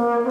Mm-hmm.